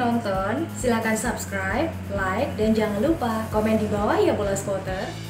nonton. Silahkan subscribe, like, dan jangan lupa komen di bawah ya bola spotter.